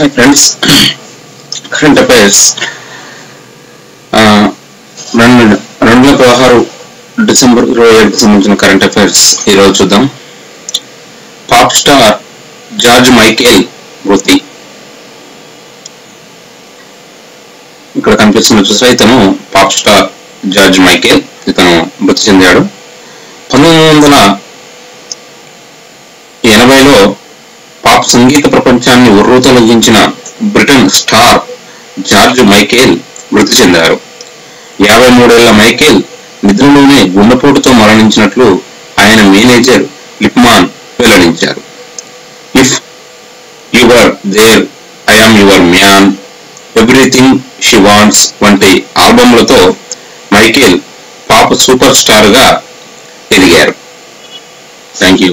Hi friends current affairs రెండు రెండు వేల పదహారు డిసెంబర్ ఇరవై ఏడుకి సంబంధించిన కరెంట్ అఫైర్స్ ఈరోజు చూద్దాం. పాప్ స్టార్ జార్జ్ మైకేల్ మృతి ఇక్కడ కనిపిస్తున్న చూసారా ఇతను పాప్ స్టార్ జార్జ్ మైకేల్ ఇతను మృతి చెందాడు. పంతొమ్మిది వందల ఎనభైలో పాప్ సంగీత ప్రపంచాన్ని ఉర్రూతలగించిన బ్రిటన్ స్టార్ జార్జ్ మైకేల్ మృతి చెందారు. యాభై మూడేళ్ళ మైకేల్ నిద్రలోనే గుండెపోటుతో మరణించినట్లు ఆయన మేనేజర్ లిప్మాన్ వెల్లడించారు. If your there I'm your man. Everything she wants వంటి ఆల్బమ్లతో మైకేల్ పాప్ సూపర్ స్టార్గా ఎదిగారు. Thank you